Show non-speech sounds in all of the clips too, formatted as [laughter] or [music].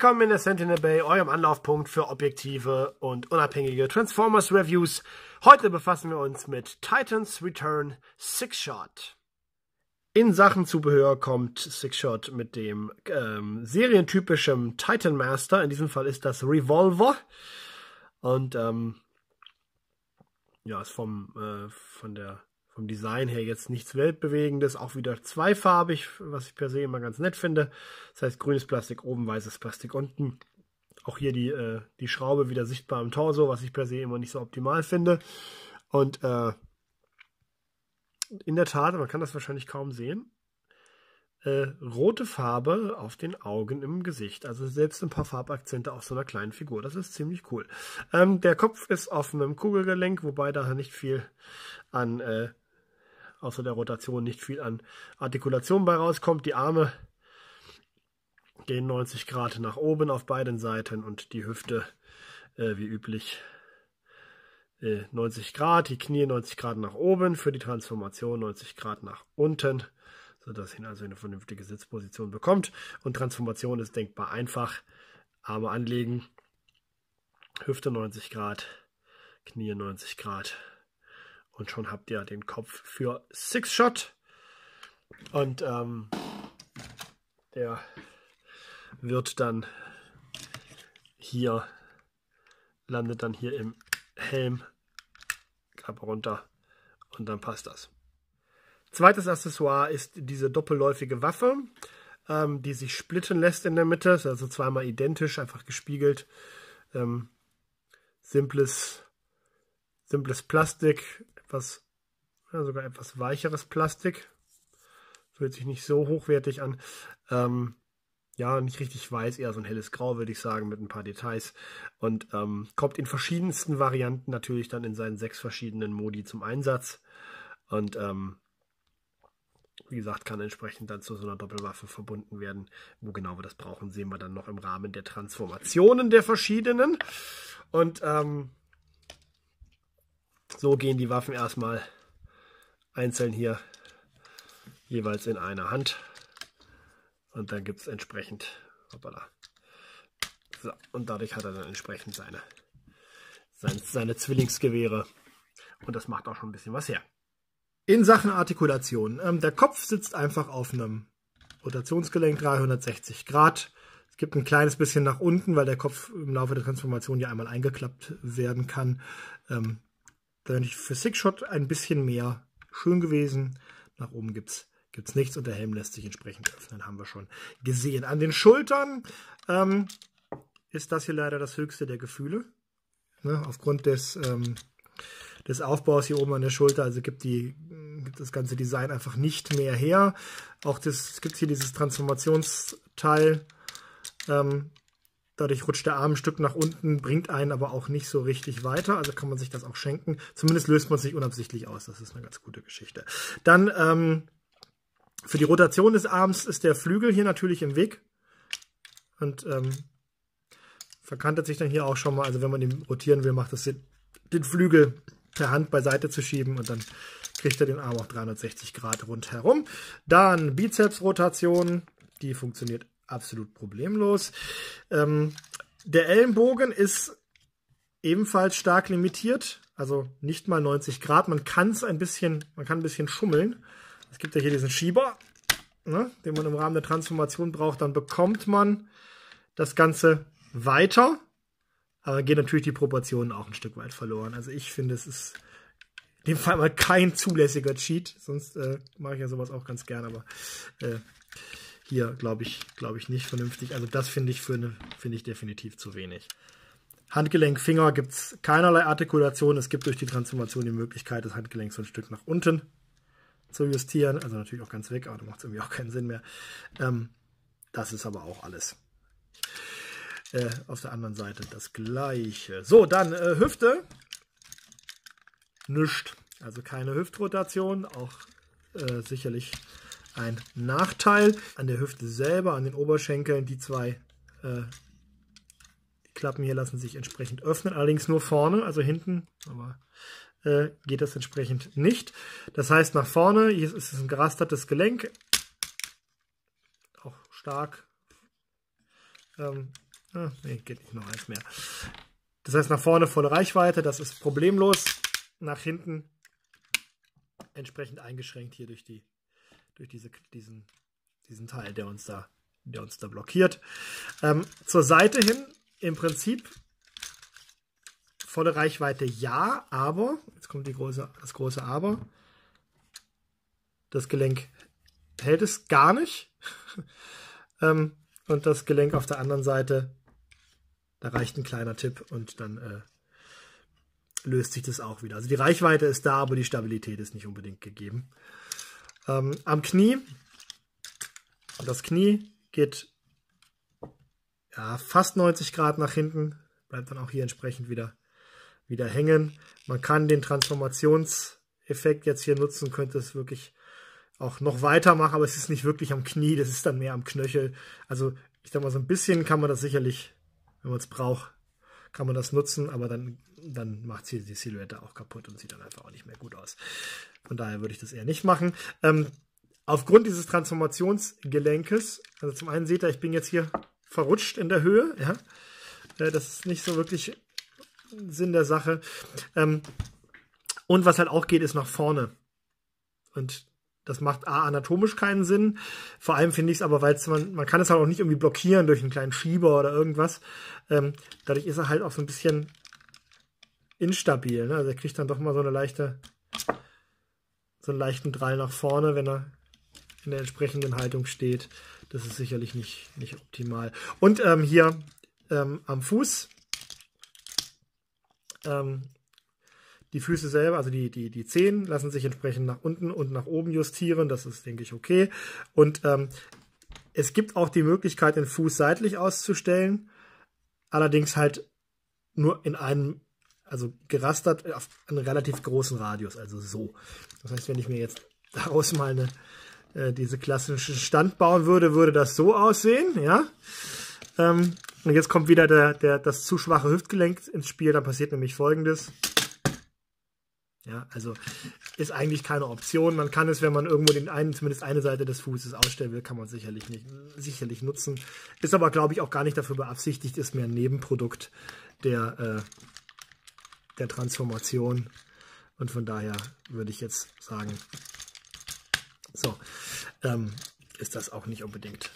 willkommen in der Sentinel Bay, eurem Anlaufpunkt für objektive und unabhängige Transformers Reviews. Heute befassen wir uns mit Titans Return Six Shot. In Sachen Zubehör kommt Six Shot mit dem ähm, serientypischen Titan Master. In diesem Fall ist das Revolver. Und ähm, ja, ist vom, äh, von der vom Design her jetzt nichts Weltbewegendes, auch wieder zweifarbig, was ich per se immer ganz nett finde. Das heißt, grünes Plastik oben, weißes Plastik unten. Auch hier die, äh, die Schraube wieder sichtbar im Torso, was ich per se immer nicht so optimal finde. Und äh, in der Tat, man kann das wahrscheinlich kaum sehen, äh, rote Farbe auf den Augen im Gesicht. Also selbst ein paar Farbakzente auf so einer kleinen Figur. Das ist ziemlich cool. Ähm, der Kopf ist auf einem Kugelgelenk, wobei da nicht viel an äh, außer der Rotation nicht viel an Artikulation bei rauskommt. Die Arme gehen 90 Grad nach oben auf beiden Seiten und die Hüfte äh, wie üblich äh, 90 Grad, die Knie 90 Grad nach oben, für die Transformation 90 Grad nach unten, sodass ihn also eine vernünftige Sitzposition bekommt. Und Transformation ist denkbar einfach. Arme anlegen, Hüfte 90 Grad, Knie 90 Grad und schon habt ihr den Kopf für Six Shot. Und ähm, der wird dann hier, landet dann hier im Helm, Klappe runter und dann passt das. Zweites Accessoire ist diese doppelläufige Waffe, ähm, die sich splitten lässt in der Mitte, also zweimal identisch, einfach gespiegelt. Ähm, simples, simples Plastik, etwas, ja, sogar etwas weicheres Plastik. Fühlt sich nicht so hochwertig an. Ähm, ja, nicht richtig weiß, eher so ein helles Grau, würde ich sagen, mit ein paar Details. Und ähm, kommt in verschiedensten Varianten natürlich dann in seinen sechs verschiedenen Modi zum Einsatz. Und ähm, wie gesagt, kann entsprechend dann zu so einer Doppelwaffe verbunden werden. Wo genau wir das brauchen, sehen wir dann noch im Rahmen der Transformationen der verschiedenen. Und ähm, so gehen die Waffen erstmal einzeln hier jeweils in einer Hand. Und dann gibt es entsprechend, hoppala. So, und dadurch hat er dann entsprechend seine, seine, seine Zwillingsgewehre. Und das macht auch schon ein bisschen was her. In Sachen Artikulation. Ähm, der Kopf sitzt einfach auf einem Rotationsgelenk 360 Grad. Es gibt ein kleines bisschen nach unten, weil der Kopf im Laufe der Transformation ja einmal eingeklappt werden kann. Ähm, da für Six-Shot ein bisschen mehr schön gewesen. Nach oben gibt es nichts und der Helm lässt sich entsprechend öffnen, haben wir schon gesehen. An den Schultern ähm, ist das hier leider das höchste der Gefühle. Ne, aufgrund des, ähm, des Aufbaus hier oben an der Schulter, also gibt, die, gibt das ganze Design einfach nicht mehr her. Auch das, es gibt hier dieses Transformationsteil, ähm, Dadurch rutscht der Arm ein Stück nach unten, bringt einen aber auch nicht so richtig weiter. Also kann man sich das auch schenken. Zumindest löst man sich unabsichtlich aus. Das ist eine ganz gute Geschichte. Dann ähm, für die Rotation des Arms ist der Flügel hier natürlich im Weg. Und ähm, verkantet sich dann hier auch schon mal. Also wenn man ihn rotieren will, macht das Sinn, den Flügel per Hand beiseite zu schieben und dann kriegt er den Arm auch 360 Grad rundherum. Dann Bizepsrotation, die funktioniert absolut problemlos. Ähm, der Ellenbogen ist ebenfalls stark limitiert, also nicht mal 90 Grad. Man kann es ein bisschen, man kann ein bisschen schummeln. Es gibt ja hier diesen Schieber, ne, den man im Rahmen der Transformation braucht. Dann bekommt man das Ganze weiter, aber geht natürlich die Proportionen auch ein Stück weit verloren. Also ich finde, es ist in dem Fall mal kein zulässiger Cheat. Sonst äh, mache ich ja sowas auch ganz gern, aber äh, hier glaube ich, glaube ich nicht vernünftig. Also das finde ich, finde ich definitiv zu wenig. Handgelenk, Finger gibt es keinerlei Artikulation. Es gibt durch die Transformation die Möglichkeit, das Handgelenk so ein Stück nach unten zu justieren. Also natürlich auch ganz weg, aber da macht es irgendwie auch keinen Sinn mehr. Ähm, das ist aber auch alles. Äh, auf der anderen Seite das gleiche. So, dann äh, Hüfte. Nischt. Also keine Hüftrotation. Auch äh, sicherlich ein Nachteil. An der Hüfte selber, an den Oberschenkeln, die zwei äh, die Klappen hier lassen sich entsprechend öffnen, allerdings nur vorne, also hinten, aber äh, geht das entsprechend nicht. Das heißt nach vorne, hier ist es ein gerastertes Gelenk, auch stark ähm, Ah, nee, geht nicht noch eins mehr. Das heißt, nach vorne volle Reichweite, das ist problemlos. Nach hinten entsprechend eingeschränkt hier durch die durch diese, diesen, diesen Teil, der uns da, der uns da blockiert. Ähm, zur Seite hin im Prinzip volle Reichweite ja, aber, jetzt kommt die große, das große Aber, das Gelenk hält es gar nicht. [laughs] ähm, und das Gelenk auf der anderen Seite, da reicht ein kleiner Tipp und dann äh, löst sich das auch wieder. Also die Reichweite ist da, aber die Stabilität ist nicht unbedingt gegeben. Ähm, am Knie, das Knie geht ja, fast 90 Grad nach hinten, bleibt dann auch hier entsprechend wieder, wieder hängen. Man kann den Transformationseffekt jetzt hier nutzen, könnte es wirklich auch noch weitermachen, aber es ist nicht wirklich am Knie, das ist dann mehr am Knöchel. Also ich sag mal, so ein bisschen kann man das sicherlich, wenn man es braucht, kann man das nutzen, aber dann, dann macht sie die Silhouette auch kaputt und sieht dann einfach auch nicht mehr gut aus. Von daher würde ich das eher nicht machen. Ähm, aufgrund dieses Transformationsgelenkes, also zum einen seht ihr, ich bin jetzt hier verrutscht in der Höhe, ja, äh, das ist nicht so wirklich Sinn der Sache. Ähm, und was halt auch geht, ist nach vorne. Und das macht A, anatomisch keinen Sinn. Vor allem finde ich es aber, weil man, man kann es halt auch nicht irgendwie blockieren durch einen kleinen Schieber oder irgendwas. Ähm, dadurch ist er halt auch so ein bisschen instabil. Ne? Also er kriegt dann doch mal so eine leichte, so einen leichten Drall nach vorne, wenn er in der entsprechenden Haltung steht. Das ist sicherlich nicht, nicht optimal. Und ähm, hier ähm, am Fuß ähm, die Füße selber, also die, die, die Zehen, lassen sich entsprechend nach unten und nach oben justieren. Das ist, denke ich, okay. Und ähm, es gibt auch die Möglichkeit, den Fuß seitlich auszustellen. Allerdings halt nur in einem, also gerastert auf einen relativ großen Radius, also so. Das heißt, wenn ich mir jetzt daraus mal eine, äh, diese klassische Stand bauen würde, würde das so aussehen, ja. Ähm, und jetzt kommt wieder der, der, das zu schwache Hüftgelenk ins Spiel. Dann passiert nämlich folgendes. Ja, also ist eigentlich keine Option. Man kann es, wenn man irgendwo den einen, zumindest eine Seite des Fußes ausstellen will, kann man sicherlich nicht, sicherlich nutzen. Ist aber, glaube ich, auch gar nicht dafür beabsichtigt, ist mehr ein Nebenprodukt der, äh, der Transformation. Und von daher würde ich jetzt sagen, so, ähm, ist das auch nicht unbedingt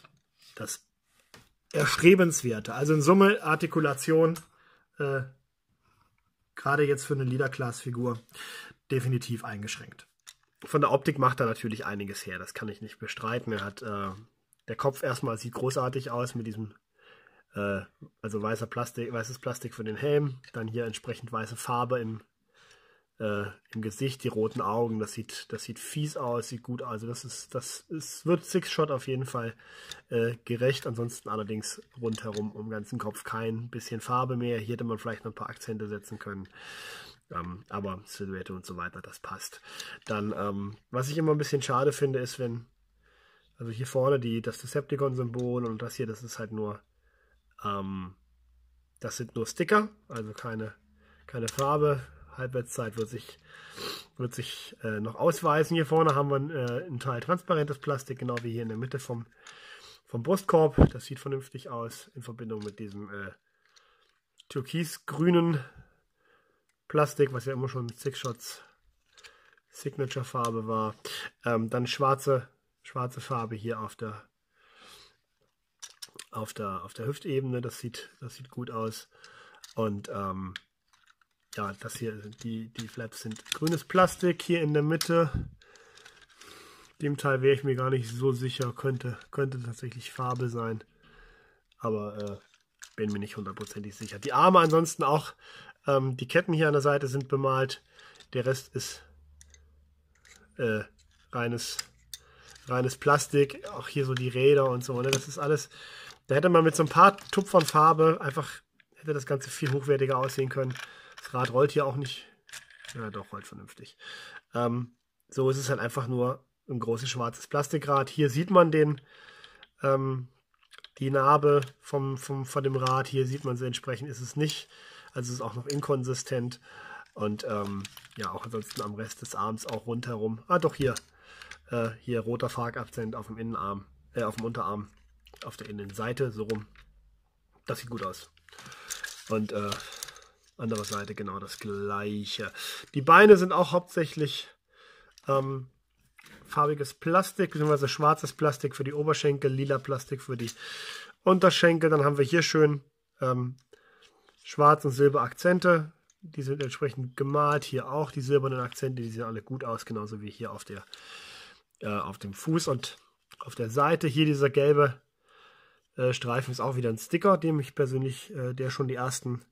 das Erstrebenswerte. Also in Summe Artikulation, äh, gerade jetzt für eine Leader-Class-Figur, definitiv eingeschränkt. Von der Optik macht er natürlich einiges her, das kann ich nicht bestreiten. Er hat äh, der Kopf erstmal sieht großartig aus mit diesem äh, also weißer Plastik, weißes Plastik für den Helm, dann hier entsprechend weiße Farbe im äh, im Gesicht, die roten Augen, das sieht, das sieht fies aus, sieht gut aus. Also das ist, das ist, wird Six Shot auf jeden Fall äh, gerecht. Ansonsten allerdings rundherum um den ganzen Kopf kein bisschen Farbe mehr. Hier hätte man vielleicht noch ein paar Akzente setzen können. Ähm, aber Silhouette und so weiter, das passt. Dann, ähm, was ich immer ein bisschen schade finde, ist, wenn, also hier vorne die, das Decepticon-Symbol und das hier, das ist halt nur, ähm, das sind nur Sticker, also keine, keine Farbe. Halbwertszeit wird sich, wird sich äh, noch ausweisen. Hier vorne haben wir äh, ein Teil transparentes Plastik, genau wie hier in der Mitte vom, vom Brustkorb. Das sieht vernünftig aus in Verbindung mit diesem äh, türkisgrünen Plastik, was ja immer schon Six Shots Signature Farbe war. Ähm, dann schwarze, schwarze Farbe hier auf der auf der auf der Hüftebene. Das sieht das sieht gut aus und ähm, ja, das hier, die, die Flaps sind grünes Plastik hier in der Mitte. Dem Teil wäre ich mir gar nicht so sicher, könnte, könnte tatsächlich Farbe sein. Aber äh, bin mir nicht hundertprozentig sicher. Die Arme ansonsten auch, ähm, die Ketten hier an der Seite sind bemalt. Der Rest ist äh, reines, reines Plastik. Auch hier so die Räder und so. Ne? Das ist alles, da hätte man mit so ein paar Tupfern Farbe einfach, hätte das Ganze viel hochwertiger aussehen können. Rad rollt hier auch nicht. Ja, doch, rollt vernünftig. Ähm, so ist es halt einfach nur ein großes schwarzes Plastikrad. Hier sieht man den, ähm, die Narbe vom, vom, von dem Rad. Hier sieht man sie entsprechend, ist es nicht. Also es ist auch noch inkonsistent. Und ähm, ja, auch ansonsten am Rest des Arms auch rundherum. Ah, doch hier. Äh, hier roter Fargakzent auf dem Innenarm, äh, auf dem Unterarm, auf der Innenseite, so rum. das sieht gut aus. Und äh, andere Seite genau das gleiche. Die Beine sind auch hauptsächlich ähm, farbiges Plastik, beziehungsweise schwarzes Plastik für die Oberschenkel, lila Plastik für die Unterschenkel. Dann haben wir hier schön ähm, schwarz und silber Akzente. Die sind entsprechend gemalt. Hier auch die silbernen Akzente, die sehen alle gut aus, genauso wie hier auf, der, äh, auf dem Fuß und auf der Seite. Hier dieser gelbe äh, Streifen ist auch wieder ein Sticker, dem ich persönlich, äh, der schon die ersten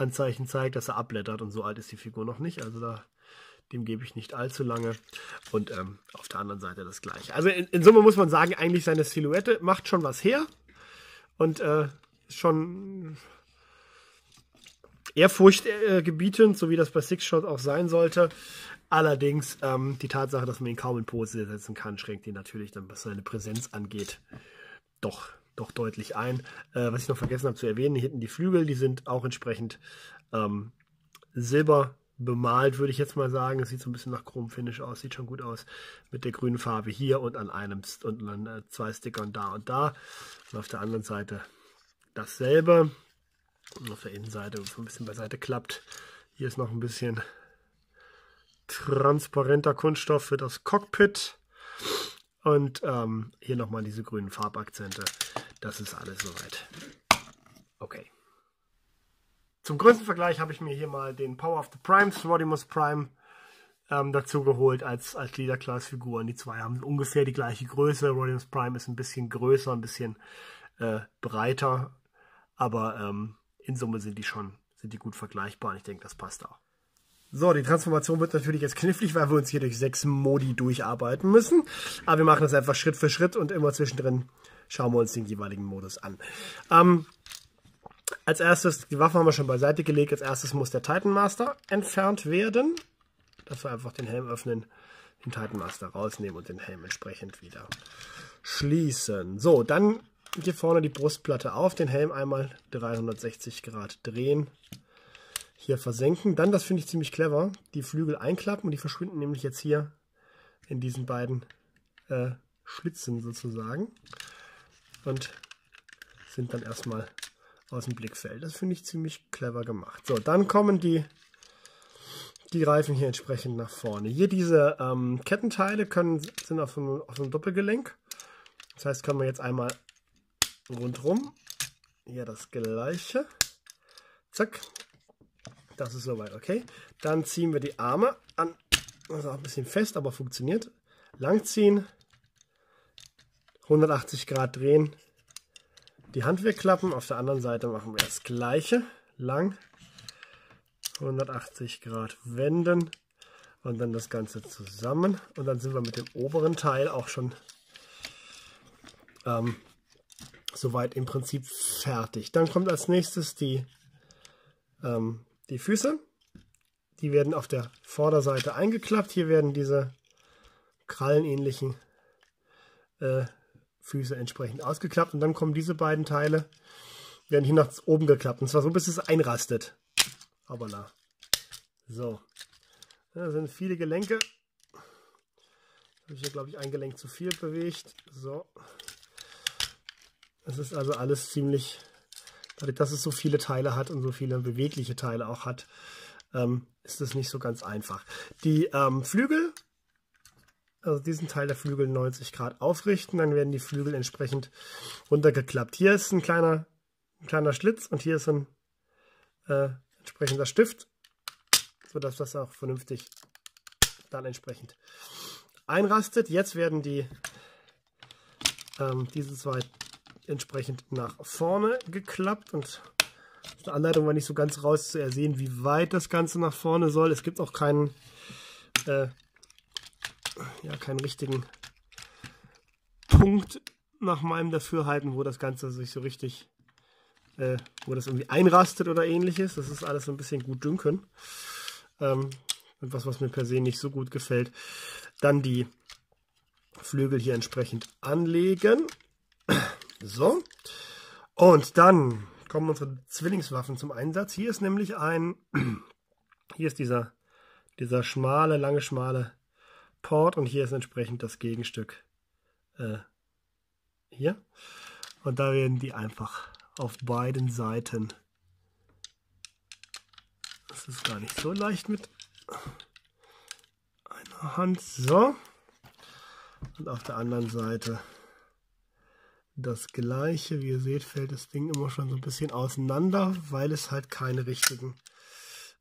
Anzeichen zeigt, dass er abblättert und so alt ist die Figur noch nicht. Also da dem gebe ich nicht allzu lange. Und ähm, auf der anderen Seite das gleiche. Also in, in, Summe muss man sagen, eigentlich seine Silhouette macht schon was her. Und äh, ist schon ehrfurchtgebietend, so wie das bei Six Shot auch sein sollte. Allerdings ähm, die Tatsache, dass man ihn kaum in Pose setzen kann, schränkt ihn natürlich dann, was seine Präsenz angeht, doch, doch deutlich ein. Äh, was ich noch vergessen habe zu erwähnen, hier hinten die Flügel, die sind auch entsprechend ähm, silber bemalt, würde ich jetzt mal sagen. Es sieht so ein bisschen nach Chrome-Finish aus, sieht schon gut aus. Mit der grünen Farbe hier und an einem und an äh, zwei Stickern da und da. Und auf der anderen Seite dasselbe. Und auf der Innenseite, es ein bisschen beiseite klappt. Hier ist noch ein bisschen transparenter Kunststoff für das Cockpit. Und ähm, hier nochmal diese grünen Farbakzente. Das ist alles soweit. Okay. Zum größten Vergleich habe ich mir hier mal den Power of the Primes, Rodimus Prime, ähm, dazu geholt als, als Leader-Class-Figuren. Die zwei haben ungefähr die gleiche Größe. Rodimus Prime ist ein bisschen größer, ein bisschen äh, breiter, aber ähm, in Summe sind die schon sind die gut vergleichbar und ich denke, das passt auch. So, die Transformation wird natürlich jetzt knifflig, weil wir uns hier durch sechs Modi durcharbeiten müssen. Aber wir machen das einfach Schritt für Schritt und immer zwischendrin schauen wir uns den jeweiligen Modus an. Ähm, als erstes, die Waffe haben wir schon beiseite gelegt. Als erstes muss der Titan Master entfernt werden. Dass wir einfach den Helm öffnen, den Titan Master rausnehmen und den Helm entsprechend wieder schließen. So, dann hier vorne die Brustplatte auf, den Helm einmal 360 Grad drehen, hier versenken. Dann, das finde ich ziemlich clever, die Flügel einklappen und die verschwinden nämlich jetzt hier in diesen beiden äh, Schlitzen sozusagen und sind dann erstmal aus dem Blickfeld. Das finde ich ziemlich clever gemacht. So, dann kommen die, die Reifen hier entsprechend nach vorne. Hier diese ähm, Kettenteile können, sind auf einem, auf einem Doppelgelenk. Das heißt, können wir jetzt einmal rundrum. Hier das gleiche. Zack. Das ist soweit, okay. Dann ziehen wir die Arme an. Auch ein bisschen fest, aber funktioniert. Langziehen. 180 Grad drehen die Hand wegklappen. Auf der anderen Seite machen wir das gleiche. Lang. 180 Grad wenden. Und dann das Ganze zusammen. Und dann sind wir mit dem oberen Teil auch schon ähm, soweit im Prinzip fertig. Dann kommt als nächstes die, ähm, die Füße. Die werden auf der Vorderseite eingeklappt. Hier werden diese krallenähnlichen äh, Füße entsprechend ausgeklappt und dann kommen diese beiden Teile, werden hier nach oben geklappt und zwar so, bis es einrastet. Hoppala. So. Da sind viele Gelenke. Habe ich hier, glaube ich, ein Gelenk zu viel bewegt. So. Es ist also alles ziemlich, dadurch, dass es so viele Teile hat und so viele bewegliche Teile auch hat, ähm, ist es nicht so ganz einfach. Die ähm, Flügel also diesen Teil der Flügel 90 Grad aufrichten, dann werden die Flügel entsprechend runtergeklappt. Hier ist ein kleiner, ein kleiner Schlitz und hier ist ein äh, entsprechender Stift, sodass das auch vernünftig dann entsprechend einrastet. Jetzt werden die ähm, diese zwei entsprechend nach vorne geklappt und aus der Anleitung war nicht so ganz raus zu ersehen, wie weit das Ganze nach vorne soll. Es gibt auch keinen äh, ja keinen richtigen Punkt nach meinem Dafürhalten, wo das Ganze sich so richtig, äh, wo das irgendwie einrastet oder ähnliches. Das ist alles so ein bisschen gut dünken. Ähm, etwas, was mir per se nicht so gut gefällt. Dann die Flügel hier entsprechend anlegen. So. Und dann kommen unsere Zwillingswaffen zum Einsatz. Hier ist nämlich ein, [clears throat] hier ist dieser, dieser schmale, lange, schmale Port und hier ist entsprechend das Gegenstück äh, hier. Und da werden die einfach auf beiden Seiten. Das ist gar nicht so leicht mit einer Hand. So. Und auf der anderen Seite das gleiche. Wie ihr seht, fällt das Ding immer schon so ein bisschen auseinander, weil es halt keine richtigen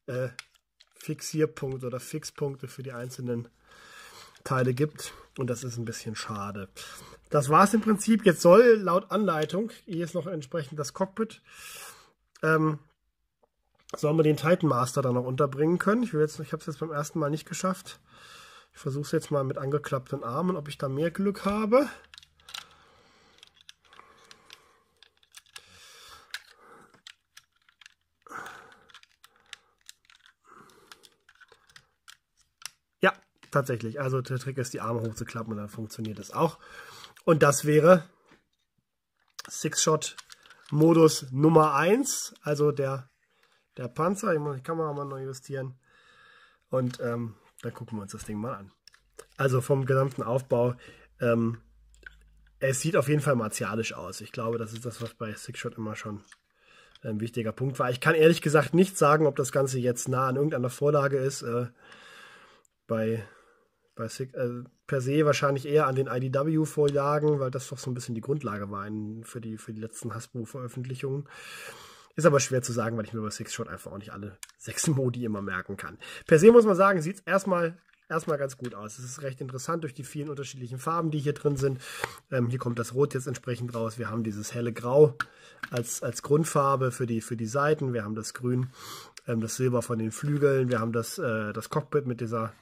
äh, Fixierpunkte oder Fixpunkte für die einzelnen Teile gibt. Und das ist ein bisschen schade. Das war es im Prinzip. Jetzt soll laut Anleitung, hier ist noch entsprechend das Cockpit, ähm, sollen wir den Titan Master dann noch unterbringen können. Ich, ich habe es jetzt beim ersten Mal nicht geschafft. Ich versuche es jetzt mal mit angeklappten Armen, ob ich da mehr Glück habe. Tatsächlich. Also der Trick ist, die Arme hochzuklappen und dann funktioniert es auch. Und das wäre Six-Shot-Modus Nummer 1. Also der, der Panzer. Ich muss die Kamera mal neu justieren. Und ähm, dann gucken wir uns das Ding mal an. Also vom gesamten Aufbau. Ähm, es sieht auf jeden Fall martialisch aus. Ich glaube, das ist das, was bei Six-Shot immer schon ein wichtiger Punkt war. Ich kann ehrlich gesagt nicht sagen, ob das Ganze jetzt nah an irgendeiner Vorlage ist. Äh, bei bei äh, per se wahrscheinlich eher an den IDW-Vorlagen, weil das doch so ein bisschen die Grundlage war in, für, die, für die letzten Hasbro-Veröffentlichungen. Ist aber schwer zu sagen, weil ich mir bei Six Shot einfach auch nicht alle sechs Modi immer merken kann. Per se muss man sagen, sieht es erstmal erstmal ganz gut aus. Es ist recht interessant durch die vielen unterschiedlichen Farben, die hier drin sind. Ähm, hier kommt das Rot jetzt entsprechend raus. Wir haben dieses helle Grau als, als Grundfarbe für die, für die Seiten. Wir haben das Grün, ähm, das Silber von den Flügeln. Wir haben das, äh, das Cockpit mit dieser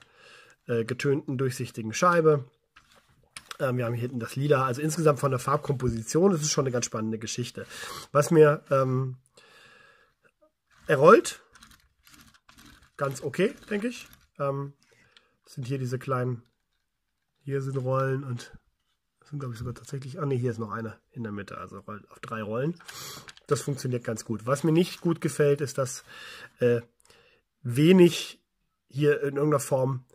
äh, getönten, durchsichtigen Scheibe. Ähm, wir haben hier hinten das Lila. Also insgesamt von der Farbkomposition ist es schon eine ganz spannende Geschichte. Was mir ähm, er rollt, ganz okay, denke ich. Ähm, sind hier diese kleinen, hier sind Rollen und sind glaube ich sogar tatsächlich, ah ne, hier ist noch eine in der Mitte, also auf drei Rollen. Das funktioniert ganz gut. Was mir nicht gut gefällt, ist, dass äh, wenig hier in irgendeiner Form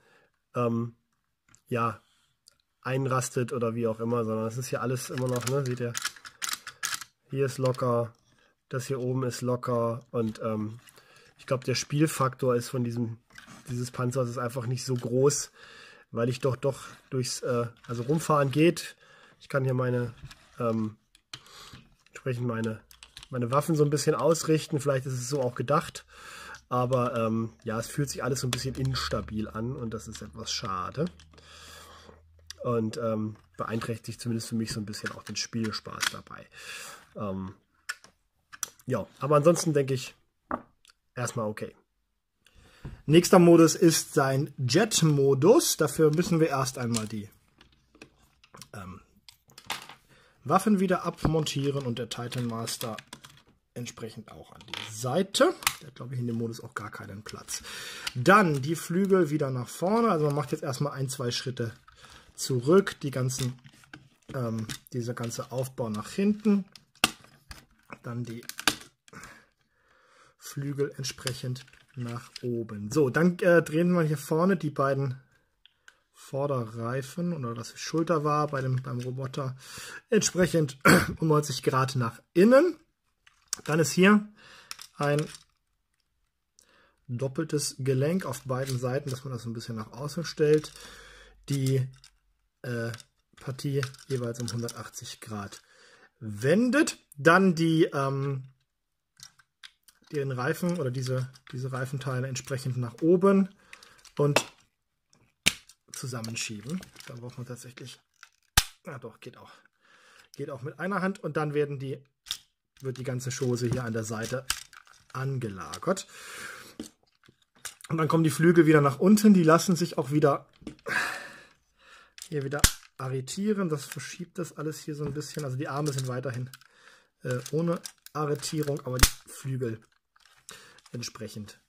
ähm, ja, einrastet oder wie auch immer, sondern es ist hier alles immer noch, ne, seht ihr, hier ist locker, das hier oben ist locker und ähm, ich glaube, der Spielfaktor ist von diesem, dieses Panzers ist einfach nicht so groß, weil ich doch doch durchs, äh, also rumfahren geht. Ich kann hier meine, ähm, entsprechend meine, meine Waffen so ein bisschen ausrichten, vielleicht ist es so auch gedacht. Aber ähm, ja, es fühlt sich alles so ein bisschen instabil an und das ist etwas schade. Und ähm, beeinträchtigt zumindest für mich so ein bisschen auch den Spielspaß dabei. Ähm, ja, aber ansonsten denke ich, erstmal okay. Nächster Modus ist sein Jet-Modus. Dafür müssen wir erst einmal die ähm, Waffen wieder abmontieren und der Titan Master entsprechend auch an die Seite. Der hat, glaube ich, in dem Modus auch gar keinen Platz. Dann die Flügel wieder nach vorne. Also man macht jetzt erstmal ein, zwei Schritte zurück. Die ganzen, ähm, dieser ganze Aufbau nach hinten. Dann die Flügel entsprechend nach oben. So, dann äh, drehen wir hier vorne die beiden Vorderreifen oder das Schulter war bei dem, beim Roboter entsprechend [clears throat] um 90 Grad nach innen. Dann ist hier ein doppeltes Gelenk auf beiden Seiten, dass man das ein bisschen nach außen stellt. Die äh, Partie jeweils um 180 Grad wendet. Dann die ähm, den Reifen oder diese, diese Reifenteile entsprechend nach oben und zusammenschieben. Dann braucht man tatsächlich, ja doch, geht auch. Geht auch mit einer Hand und dann werden die wird die ganze Schose hier an der Seite angelagert. Und dann kommen die Flügel wieder nach unten. Die lassen sich auch wieder hier wieder arretieren. Das verschiebt das alles hier so ein bisschen. Also die Arme sind weiterhin äh, ohne Arretierung, aber die Flügel entsprechend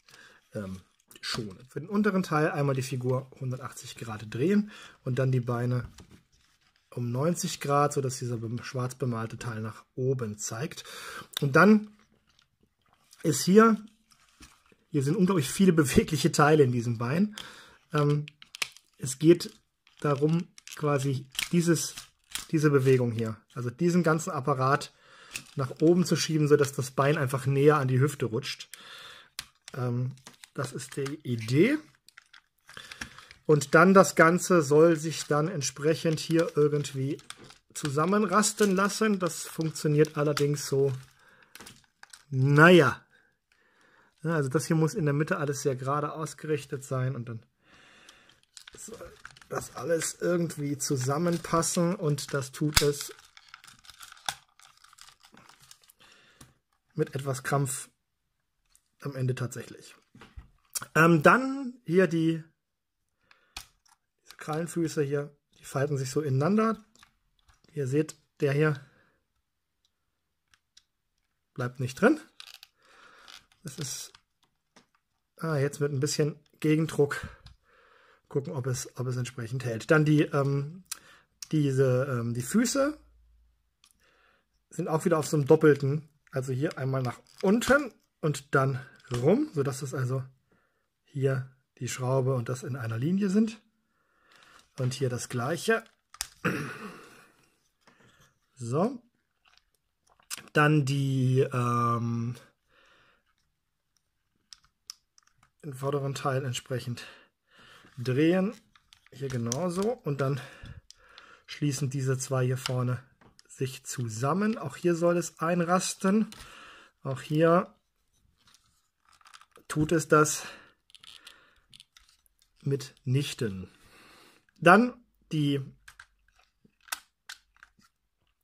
ähm, schonen. Für den unteren Teil einmal die Figur 180 Grad drehen und dann die Beine um 90 Grad, sodass dieser schwarz bemalte Teil nach oben zeigt. Und dann ist hier, hier sind unglaublich viele [laughs] bewegliche Teile in diesem Bein. Ähm, es geht darum, quasi dieses, diese Bewegung hier, also diesen ganzen Apparat nach oben zu schieben, sodass das Bein einfach näher an die Hüfte rutscht. Ähm, das ist die Idee. Und dann das Ganze soll sich dann entsprechend hier irgendwie zusammenrasten lassen. Das funktioniert allerdings so, naja. Also das hier muss in der Mitte alles sehr gerade ausgerichtet sein und dann soll das alles irgendwie zusammenpassen und das tut es mit etwas Krampf am Ende tatsächlich. Ähm, dann hier die Krallenfüße hier, die falten sich so ineinander. Ihr seht, der hier bleibt nicht drin. Das ist ah, jetzt mit ein bisschen Gegendruck gucken, ob es, ob es entsprechend hält. Dann die, ähm, diese, ähm, die Füße sind auch wieder auf so einem doppelten, also hier einmal nach unten und dann rum, sodass es also hier die Schraube und das in einer Linie sind. Und hier das gleiche. So. Dann die ähm, den vorderen Teil entsprechend drehen. Hier genauso. Und dann schließen diese zwei hier vorne sich zusammen. Auch hier soll es einrasten. Auch hier tut es das mitnichten. Dann die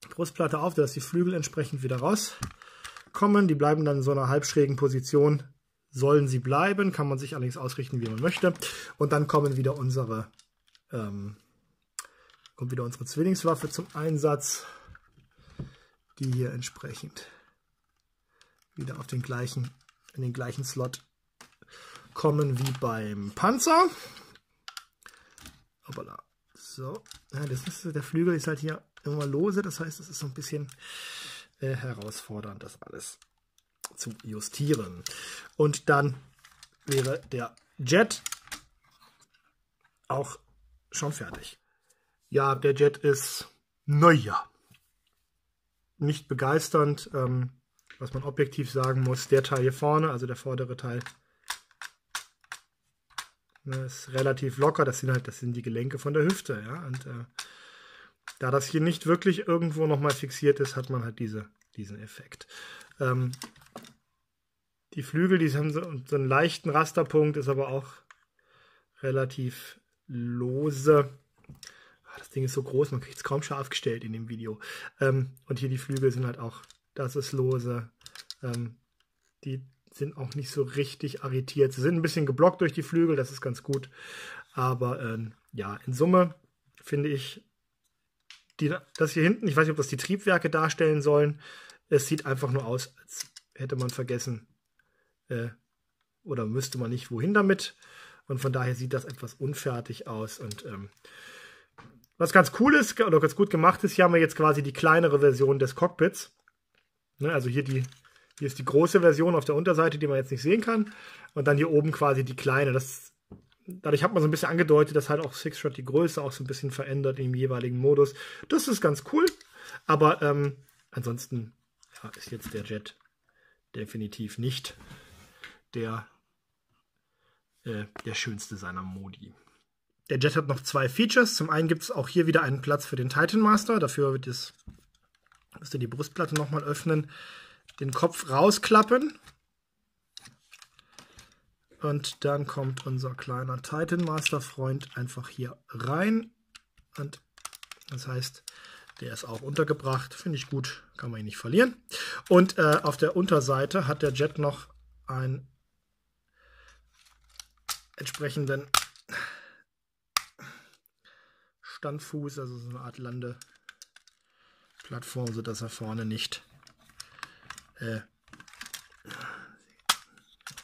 Brustplatte auf, dass die Flügel entsprechend wieder rauskommen. Die bleiben dann in so einer halbschrägen Position sollen sie bleiben, kann man sich allerdings ausrichten, wie man möchte. Und dann kommen wieder unsere, ähm, kommt wieder unsere Zwillingswaffe zum Einsatz, die hier entsprechend wieder auf den gleichen, in den gleichen Slot kommen wie beim Panzer. Hoppala. So, ja, das ist, der Flügel ist halt hier immer lose, das heißt, es ist so ein bisschen äh, herausfordernd, das alles zu justieren. Und dann wäre der Jet auch schon fertig. Ja, der Jet ist naja. Nicht begeisternd, ähm, was man objektiv sagen muss. Der Teil hier vorne, also der vordere Teil, ne, ist relativ locker. Das sind halt, das sind die Gelenke von der Hüfte, ja. Und äh, da das hier nicht wirklich irgendwo nochmal fixiert ist, hat man halt diese, diesen Effekt. Ähm, die Flügel, die haben so, so einen leichten Rasterpunkt, ist aber auch relativ lose. Ah, das Ding ist so groß, man kriegt es kaum scharf gestellt in dem Video. Ähm, und hier die Flügel sind halt auch, das ist lose. Ähm, die sind auch nicht so richtig arretiert. Sie sind ein bisschen geblockt durch die Flügel, das ist ganz gut. Aber ähm, ja, in Summe finde ich, die, das hier hinten, ich weiß nicht, ob das die Triebwerke darstellen sollen. Es sieht einfach nur aus, als hätte man vergessen, äh, oder müsste man nicht wohin damit. Und von daher sieht das etwas unfertig aus. Und ähm, was ganz cool ist oder ganz gut gemacht ist, hier haben wir jetzt quasi die kleinere Version des Cockpits. Ne, also hier, die, hier ist die große Version auf der Unterseite, die man jetzt nicht sehen kann. Und dann hier oben quasi die kleine. Das, dadurch hat man so ein bisschen angedeutet, dass halt auch Six-Shot die Größe auch so ein bisschen verändert im jeweiligen Modus. Das ist ganz cool. Aber ähm, ansonsten ja, ist jetzt der Jet definitiv nicht der, äh, der schönste seiner Modi. Der Jet hat noch zwei Features. Zum einen gibt es auch hier wieder einen Platz für den Titan Master. Dafür wird es, müsst ihr die Brustplatte nochmal öffnen, den Kopf rausklappen. Und dann kommt unser kleiner Titan Master Freund einfach hier rein. Und das heißt, der ist auch untergebracht. Finde ich gut, kann man ihn nicht verlieren. Und äh, auf der Unterseite hat der Jet noch ein entsprechenden Standfuß, also so eine Art Landeplattform, sodass er vorne nicht äh,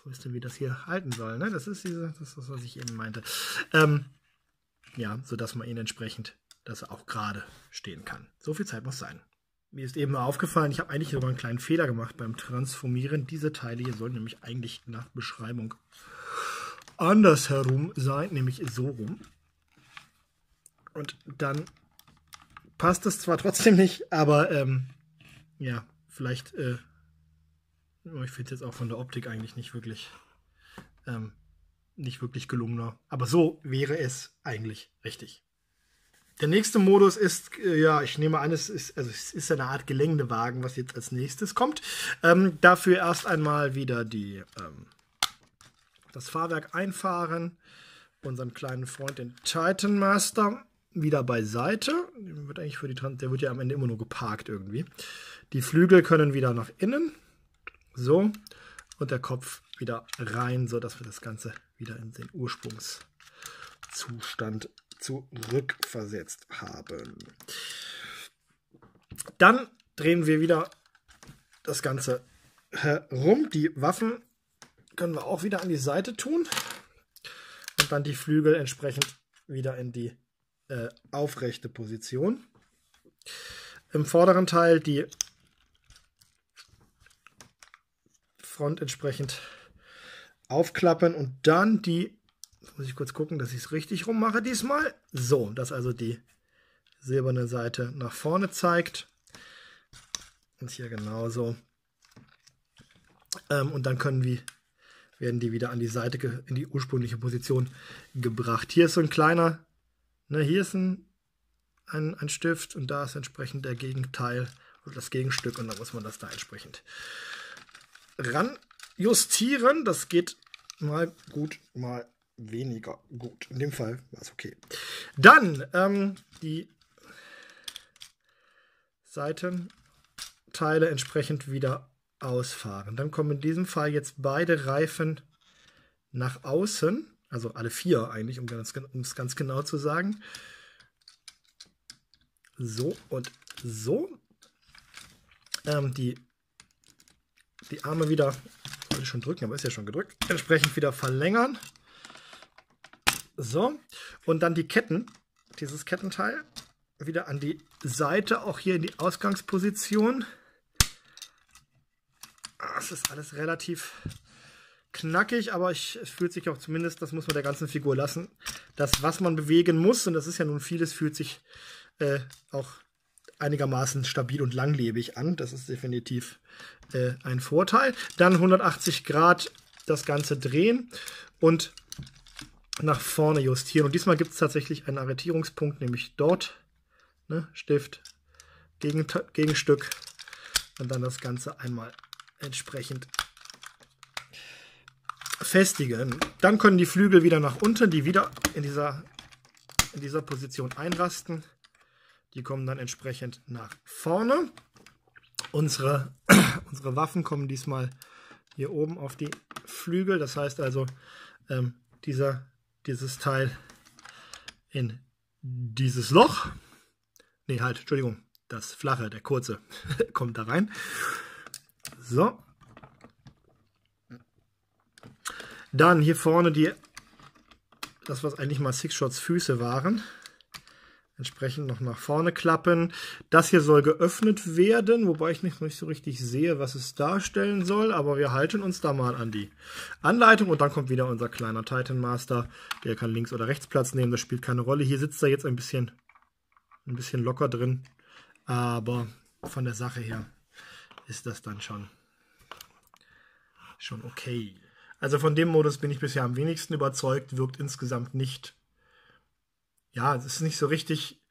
wisst ihr, wie das hier halten soll. Ne? Das ist diese, das ist, was ich eben meinte. Ähm, ja, sodass man ihn entsprechend, dass er auch gerade stehen kann. So viel Zeit muss sein. Mir ist eben aufgefallen, ich habe eigentlich sogar einen kleinen Fehler gemacht beim Transformieren. Diese Teile hier sollen nämlich eigentlich nach Beschreibung andersherum sein, nämlich so rum. Und dann passt es zwar trotzdem nicht, aber ähm, ja, vielleicht, äh, ich finde es jetzt auch von der Optik eigentlich nicht wirklich, ähm, nicht wirklich gelungener. Aber so wäre es eigentlich richtig. Der nächste Modus ist, äh, ja, ich nehme an, es ist, also es ist eine Art Geländewagen, was jetzt als nächstes kommt. Ähm, dafür erst einmal wieder die, ähm, das Fahrwerk einfahren, unseren kleinen Freund, den Titan Master, wieder beiseite. Der wird eigentlich für die der wird ja am Ende immer nur geparkt irgendwie. Die Flügel können wieder nach innen. So. Und der Kopf wieder rein, sodass wir das Ganze wieder in den Ursprungszustand zurückversetzt haben. Dann drehen wir wieder das Ganze herum. Die Waffen können wir auch wieder an die Seite tun. Und dann die Flügel entsprechend wieder in die äh, aufrechte Position. Im vorderen Teil die Front entsprechend aufklappen und dann die muss ich kurz gucken, dass ich es richtig rum mache diesmal. So, dass also die silberne Seite nach vorne zeigt. Und hier genauso. Ähm, und dann können wir, werden die wieder an die Seite, in die ursprüngliche Position gebracht. Hier ist so ein kleiner, ne, hier ist ein, ein, ein Stift und da ist entsprechend der Gegenteil oder das Gegenstück und dann muss man das da entsprechend ran justieren. Das geht mal gut, mal weniger gut. In dem Fall war es okay. Dann ähm, die Seitenteile entsprechend wieder ausfahren. Dann kommen in diesem Fall jetzt beide Reifen nach außen, also alle vier eigentlich, um es ganz genau zu sagen. So und so. Ähm, die, die Arme wieder, wollte schon drücken, aber ist ja schon gedrückt, entsprechend wieder verlängern. So, und dann die Ketten, dieses Kettenteil, wieder an die Seite, auch hier in die Ausgangsposition. Das ist alles relativ knackig, aber ich, es fühlt sich auch zumindest, das muss man der ganzen Figur lassen, das, was man bewegen muss, und das ist ja nun vieles, fühlt sich äh, auch einigermaßen stabil und langlebig an. Das ist definitiv äh, ein Vorteil. Dann 180 Grad das Ganze drehen und nach vorne justieren. Und diesmal gibt es tatsächlich einen Arretierungspunkt, nämlich dort. Ne, Stift, Gegen, Gegenstück. Und dann das Ganze einmal entsprechend festigen. Dann können die Flügel wieder nach unten, die wieder in dieser, in dieser Position einrasten. Die kommen dann entsprechend nach vorne. Unsere, [clears throat] unsere Waffen kommen diesmal hier oben auf die Flügel. Das heißt also, ähm, dieser dieses Teil in dieses Loch. Ne, halt, Entschuldigung, das flache, der kurze, [laughs] kommt da rein. So. Dann hier vorne die, das was eigentlich mal Six Shots Füße waren entsprechend noch nach vorne klappen. Das hier soll geöffnet werden, wobei ich nicht, nicht so richtig sehe, was es darstellen soll, aber wir halten uns da mal an die Anleitung und dann kommt wieder unser kleiner Titan Master. Der kann links oder rechts Platz nehmen, das spielt keine Rolle. Hier sitzt er jetzt ein bisschen, ein bisschen locker drin, aber von der Sache her ist das dann schon, schon okay. Also von dem Modus bin ich bisher am wenigsten überzeugt, wirkt insgesamt nicht ja, es ist nicht so richtig.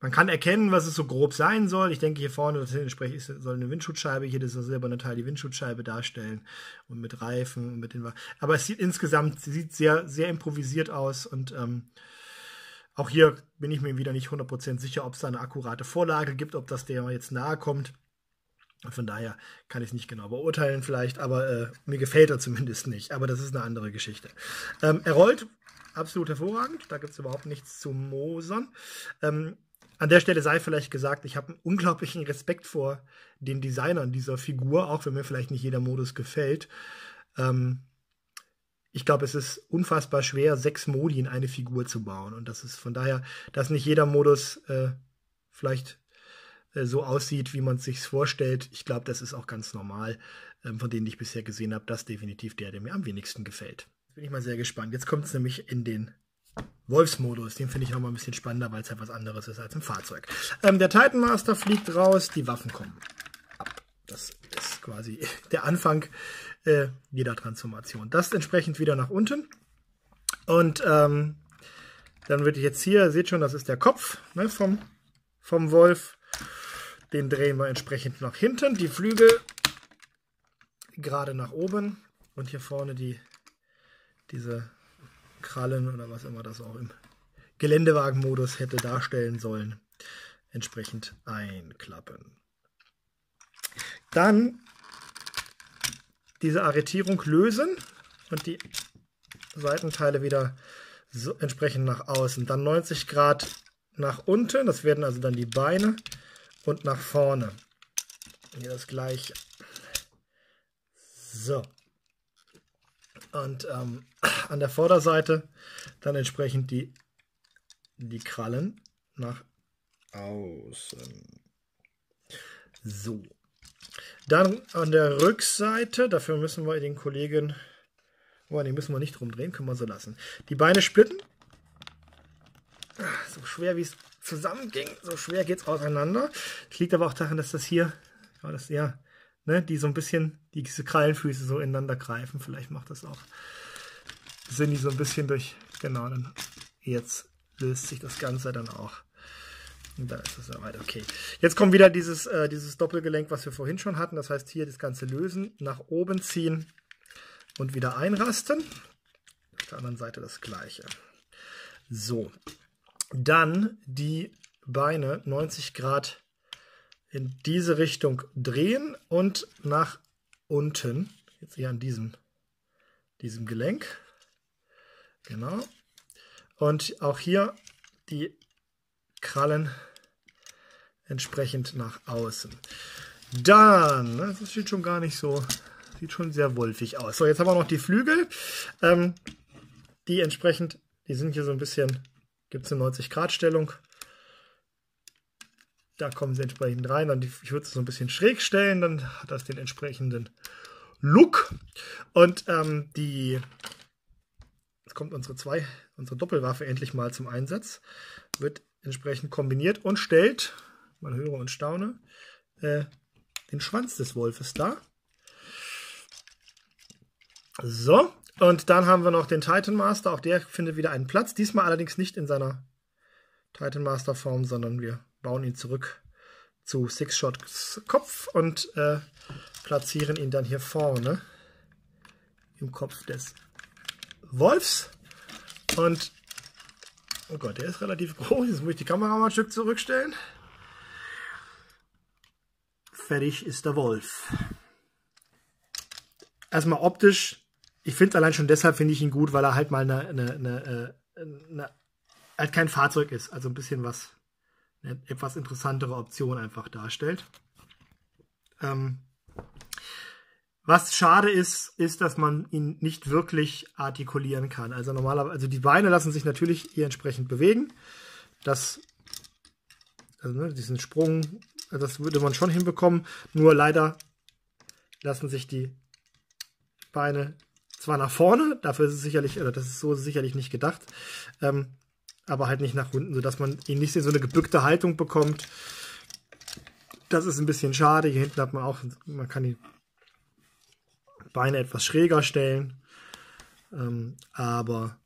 Man kann erkennen, was es so grob sein soll. Ich denke, hier vorne das soll eine Windschutzscheibe, hier das silberne Teil die Windschutzscheibe darstellen und mit Reifen und mit den. Aber es sieht insgesamt sieht sehr, sehr improvisiert aus und ähm, auch hier bin ich mir wieder nicht 100% sicher, ob es da eine akkurate Vorlage gibt, ob das der jetzt nahe kommt. Von daher kann ich es nicht genau beurteilen, vielleicht, aber äh, mir gefällt er zumindest nicht. Aber das ist eine andere Geschichte. Ähm, er rollt absolut hervorragend. Da gibt es überhaupt nichts zu mosern. Ähm, an der Stelle sei vielleicht gesagt, ich habe einen unglaublichen Respekt vor den Designern dieser Figur, auch wenn mir vielleicht nicht jeder Modus gefällt. Ähm, ich glaube, es ist unfassbar schwer, sechs Modi in eine Figur zu bauen. Und das ist von daher, dass nicht jeder Modus äh, vielleicht äh, so aussieht, wie man es sich vorstellt. Ich glaube, das ist auch ganz normal, äh, von denen ich bisher gesehen habe. Das definitiv der, der mir am wenigsten gefällt bin ich mal sehr gespannt. Jetzt kommt es nämlich in den Wolfsmodus. Den finde ich noch mal ein bisschen spannender, weil es halt anderes ist als im Fahrzeug. Ähm, der Titan Master fliegt raus, die Waffen kommen ab. Das quasi [laughs] der Anfang äh, jeder Transformation. Das entsprechend wieder nach unten. Und ähm, dann würde ich jetzt hier, seht schon, das ist der Kopf ne, vom, vom Wolf. Den drehen wir entsprechend nach hinten. Die Flügel gerade nach oben. Und hier vorne die, diese Krallen oder was immer das auch im Geländewagenmodus hätte darstellen sollen, entsprechend einklappen. Dann diese Arretierung lösen und die Seitenteile wieder so entsprechend nach außen. Dann 90 Grad nach unten, das werden also dann die Beine und nach vorne. Hier das gleiche. So. Und ähm, [clears throat] an der Vorderseite dann entsprechend die, die Krallen nach außen. So. Dann an der Rückseite, dafür müssen wir den Kollegen, oh, den müssen wir nicht rumdrehen, können wir so lassen. Die Beine splitten. So schwer wie es zusammenging, so schwer geht es auseinander. Das liegt aber auch daran, dass das hier, ja, das, ja, ne, die so ein bisschen, die, diese Krallenfüße so ineinander greifen. Vielleicht macht das auch, sind die so ein bisschen durch, genau, dann jetzt löst sich das Ganze dann auch. Und dann ist es soweit, okay. Jetzt kommt wieder dieses, äh, dieses Doppelgelenk, was wir vorhin schon hatten. Das heißt, hier das Ganze lösen, nach oben ziehen und wieder einrasten. Auf der anderen Seite das gleiche. So, dann die Beine 90 Grad in diese Richtung drehen und nach unten. Jetzt hier an diesem, diesem Gelenk. Genau. Und auch hier die Krallen entsprechend nach außen. Dann, ne, das sieht schon gar nicht so, sieht schon sehr wolfig aus. So, jetzt haben wir noch die Flügel. Ähm, die entsprechend, die sind hier so ein bisschen, gibt es eine 90 Grad Stellung. Da kommen sie entsprechend rein. Die, ich würde es so ein bisschen schräg stellen, dann hat das den entsprechenden Look. Und ähm, die, jetzt kommt unsere zwei, unsere Doppelwaffe endlich mal zum Einsatz. Wird entsprechend kombiniert und stellt, man höre und staune, äh, den Schwanz des Wolfes da. So, und dann haben wir noch den Titan Master. Auch der findet wieder einen Platz. Diesmal allerdings nicht in seiner Titan Master Form, sondern wir bauen ihn zurück zu Six Shots Kopf und äh, platzieren ihn dann hier vorne im Kopf des Wolfs. Und Oh Gott, der ist relativ groß. Jetzt muss ich die Kamera mal ein Stück zurückstellen. Fertig ist der Wolf. Erstmal optisch. Ich finde es allein schon deshalb finde ich ihn gut, weil er halt mal eine, eine, eine, äh, eine, halt kein Fahrzeug ist. Also ein bisschen was, eine etwas interessantere Option einfach darstellt. Ähm, was schade ist, ist, dass man ihn nicht wirklich artikulieren kann. Also normalerweise, also die Beine lassen sich natürlich hier entsprechend bewegen. Das, also ne, diesen Sprung, das würde man schon hinbekommen. Nur leider lassen sich die Beine zwar nach vorne, dafür ist es sicherlich, oder das ist so sicherlich nicht gedacht, ähm, aber halt nicht nach unten, sodass man ihn nicht in so eine gebückte Haltung bekommt. Das ist ein bisschen schade. Hier hinten hat man auch, man kann die Beine etwas schräger stellen. Ähm, aber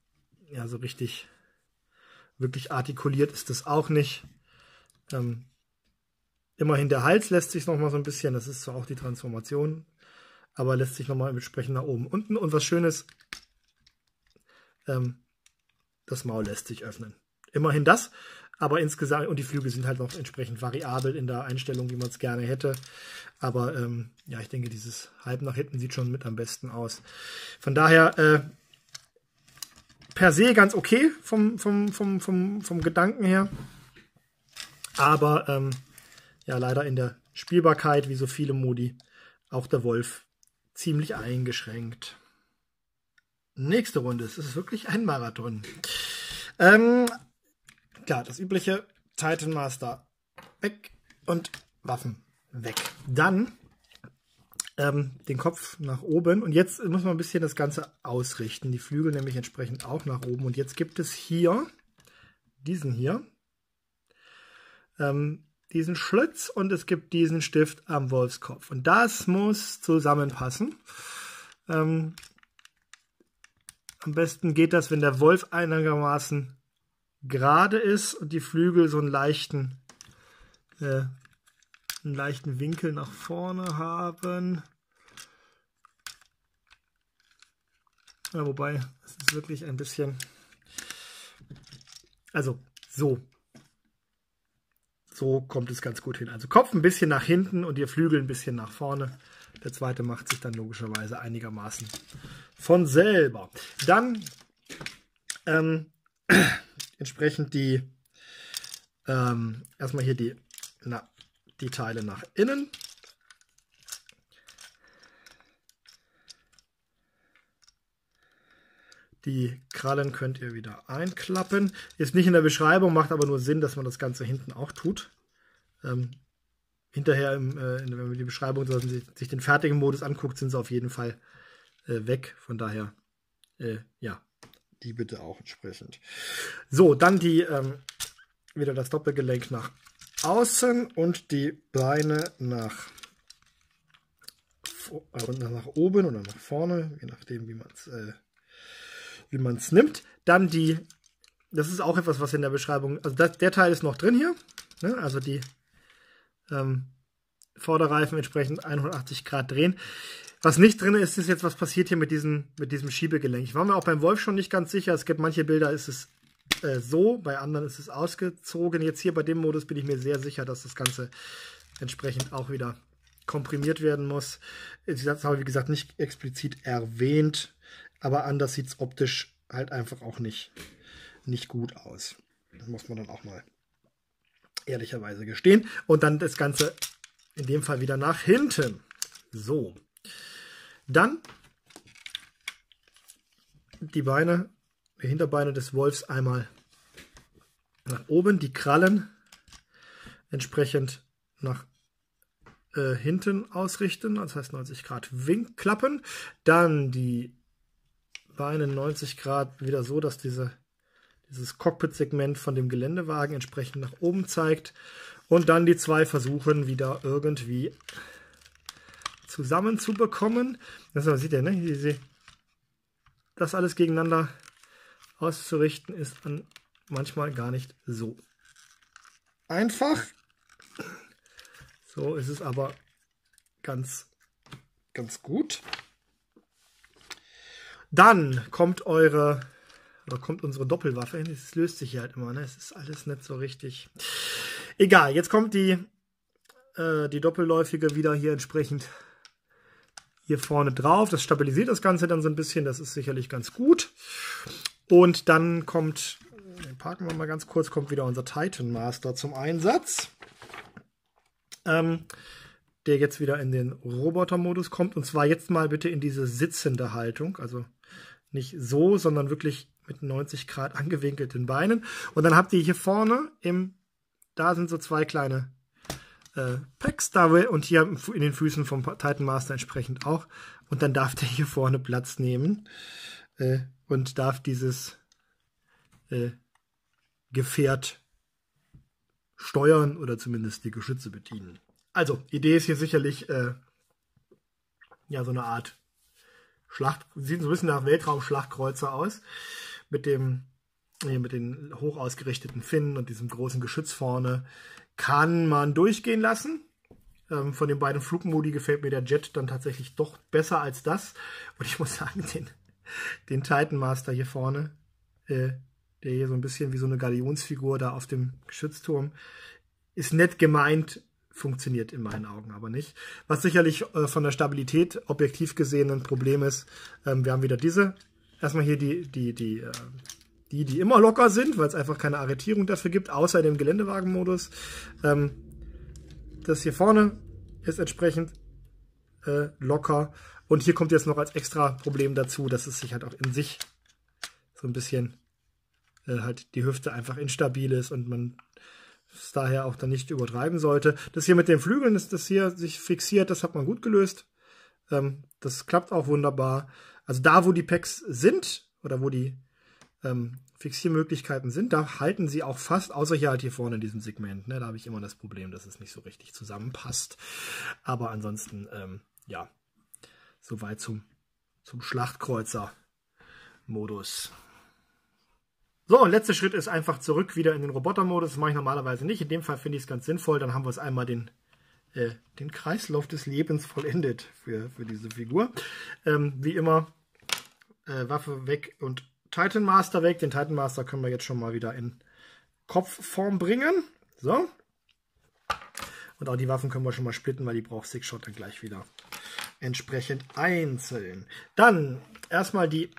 ja, so richtig, wirklich artikuliert ist das auch nicht. Ähm, immerhin der Hals lässt sich noch mal so ein bisschen, das ist zwar auch die Transformation, aber lässt sich noch mal entsprechend nach oben unten. Und was Schönes, ähm, das Maul lässt sich öffnen. Immerhin das, aber insgesamt, und die Flügel sind halt noch entsprechend variabel in der Einstellung, wie man es gerne hätte. Aber ähm, ja, ich denke, dieses halb nach hinten sieht schon mit am besten aus. Von daher äh, per se ganz okay vom, vom, vom, vom, vom Gedanken her. Aber ähm, ja, leider in der Spielbarkeit, wie so viele Modi, auch der Wolf ziemlich eingeschränkt. Nächste Runde. Es ist wirklich ein Marathon. Ähm, klar, das übliche Titan Master weg und Waffen weg. Dann ähm, den Kopf nach oben und jetzt muss man ein bisschen das Ganze ausrichten. Die Flügel nämlich entsprechend auch nach oben. Und jetzt gibt es hier diesen hier. Ähm, diesen Schlitz und es gibt diesen Stift am Wolfskopf. Und das muss zusammenpassen. Ähm, am besten geht das, wenn der Wolf einigermaßen gerade ist und die Flügel so einen leichten, äh, einen leichten Winkel nach vorne haben. Ja, wobei, es ist wirklich ein bisschen, also so. So kommt es ganz gut hin. Also Kopf ein bisschen nach hinten und ihr Flügel ein bisschen nach vorne. Der zweite macht sich dann logischerweise einigermaßen von selber. Dann ähm, [clears throat] entsprechend die ähm, erstmal hier die, na, die Teile nach innen. Die Krallen könnt ihr wieder einklappen. Ist nicht in der Beschreibung, macht aber nur Sinn, dass man das Ganze hinten auch tut. Ähm, hinterher, im, äh, wenn man die Beschreibung sich, sich den fertigen Modus anguckt, sind sie auf jeden Fall äh, weg. Von daher, äh, ja, die bitte auch entsprechend. So, dann die ähm, wieder das Doppelgelenk nach außen und die Beine nach, äh, nach oben oder nach vorne, je nachdem, wie man es äh, wie man es nimmt. Dann die, das ist auch etwas, was in der Beschreibung, also das, der Teil ist noch drin hier, ne? also die ähm, Vorderreifen entsprechend 180 Grad drehen. Was nicht drin ist, ist jetzt, was passiert hier mit, diesen, mit diesem Schiebegelenk. Ich war mir auch beim Wolf schon nicht ganz sicher. Es gibt manche Bilder, ist es äh, so, bei anderen ist es ausgezogen. Jetzt hier bei dem Modus bin ich mir sehr sicher, dass das Ganze entsprechend auch wieder komprimiert werden muss. Das habe ich, wie gesagt, nicht explizit erwähnt, aber anders sieht es optisch halt einfach auch nicht, nicht gut aus. Das muss man dann auch mal ehrlicherweise gestehen. Und dann das Ganze in dem Fall wieder nach hinten. So. Dann die Beine, die Hinterbeine des Wolfs einmal nach oben, die Krallen entsprechend nach äh, hinten ausrichten, das heißt 90 Grad Winkklappen. Dann die Beine 90 Grad wieder so, dass diese dieses Cockpit-Segment von dem Geländewagen entsprechend nach oben zeigt. Und dann die zwei versuchen wieder irgendwie zusammenzubekommen. Das sieht ihr, ne? Das alles gegeneinander auszurichten ist an manchmal gar nicht so einfach. So ist es aber ganz, ganz gut. Dann kommt eure oder kommt unsere Doppelwaffe hin? Es löst sich hier halt immer, ne? Es ist alles nicht so richtig. Egal, jetzt kommt die, äh, die Doppelläufige wieder hier entsprechend hier vorne drauf. Das stabilisiert das Ganze dann so ein bisschen. Das ist sicherlich ganz gut. Und dann kommt, den parken wir mal ganz kurz, kommt wieder unser Titan Master zum Einsatz. Ähm, der jetzt wieder in den Roboter-Modus kommt. Und zwar jetzt mal bitte in diese sitzende Haltung. Also nicht so, sondern wirklich mit 90 Grad [laughs] angewinkelten Beinen. Und dann habt ihr hier vorne im, da sind so zwei kleine äh, Packs da und hier in den Füßen vom Titan Master entsprechend auch. Und dann darf der hier vorne Platz nehmen äh, und darf dieses äh, Gefährt steuern oder zumindest die Geschütze bedienen. Also, Idee ist hier sicherlich äh, ja so eine Art Schlacht, sieht so ein bisschen nach Weltraumschlachtkreuzer aus mit dem mit den hoch ausgerichteten Finnen und diesem großen Geschütz vorne kann man durchgehen lassen. Ähm, von den beiden Flugmodi gefällt mir der Jet dann tatsächlich doch besser als das. Und ich muss [laughs] sagen, den, den Titan Master hier vorne, äh, der hier so ein bisschen wie so eine Galionsfigur da auf dem Geschützturm, ist nett gemeint, funktioniert in meinen Augen aber nicht. Was sicherlich äh, von der Stabilität objektiv gesehen ein Problem ist, ähm, wir haben wieder diese erstmal hier die, die, die, äh, die, die immer locker sind, weil es einfach keine Arretierung dafür gibt, außer dem Geländewagenmodus. Ähm, das hier vorne ist entsprechend äh, locker. Und hier kommt jetzt noch als extra Problem dazu, dass es sich halt auch in sich so ein bisschen äh, halt die Hüfte einfach instabil ist und man es daher auch dann nicht übertreiben sollte. Das hier mit den Flügeln ist das hier sich fixiert, das hat man gut gelöst. Ähm, das klappt auch wunderbar. Also da, wo die Packs sind oder wo die ähm, Fixiermöglichkeiten sind. Da halten sie auch fast, außer hier halt hier vorne in diesem Segment. Ne? Da habe ich immer das Problem, dass es nicht so richtig zusammenpasst. Aber ansonsten, ähm, ja, soweit zum, zum Schlachtkreuzer-Modus. So, und letzter Schritt ist einfach zurück wieder in den Roboter-Modus. Das mache ich normalerweise nicht. In dem Fall finde ich es ganz sinnvoll. Dann haben wir es einmal den, äh, den Kreislauf des Lebens vollendet für, für diese Figur. Ähm, wie immer, äh, Waffe weg und Titan Master weg. Den Titan Master können wir jetzt schon mal wieder in Kopfform bringen. So. Und auch die Waffen können wir schon mal splitten, weil die braucht Six Shot dann gleich wieder entsprechend einzeln. Dann erstmal die,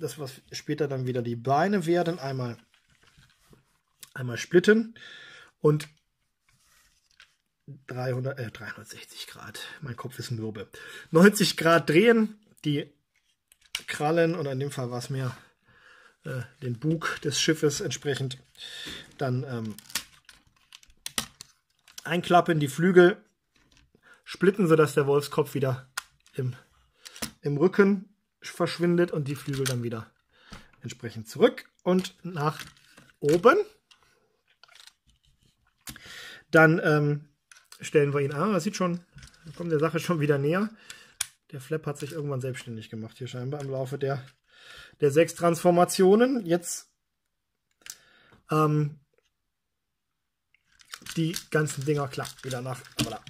das was später dann wieder die Beine werden, einmal, einmal splitten und 300, äh, 360 Grad, mein Kopf ist mürbe, 90 Grad drehen, die Krallen oder in dem Fall war es mehr äh, den Bug des Schiffes entsprechend. Dann ähm, einklappen, die Flügel splitten, sodass der Wolfskopf wieder im, im Rücken verschwindet und die Flügel dann wieder entsprechend zurück und nach oben. Dann ähm, stellen wir ihn an. Das sieht schon, kommt der Sache schon wieder näher. Der Flap hat sich irgendwann selbstständig gemacht hier scheinbar im Laufe der der sechs Transformationen. Jetzt ähm, die ganzen Dinger, klar, wieder nach, da,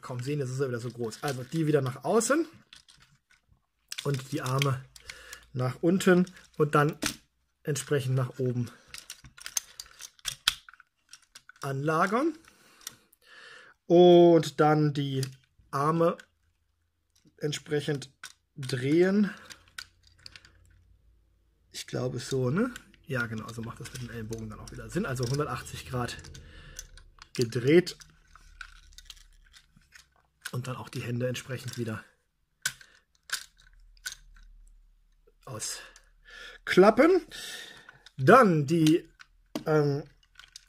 kaum sehen, jetzt ist er wieder so groß. Also die wieder nach außen und die Arme nach unten und dann entsprechend nach oben anlagern. Und dann die Arme entsprechend drehen ich glaube so, ne? Ja, genau, so macht das mit dem Ellenbogen dann auch wieder Sinn. Also 180 Grad gedreht und dann auch die Hände entsprechend wieder ausklappen. Dann die ähm,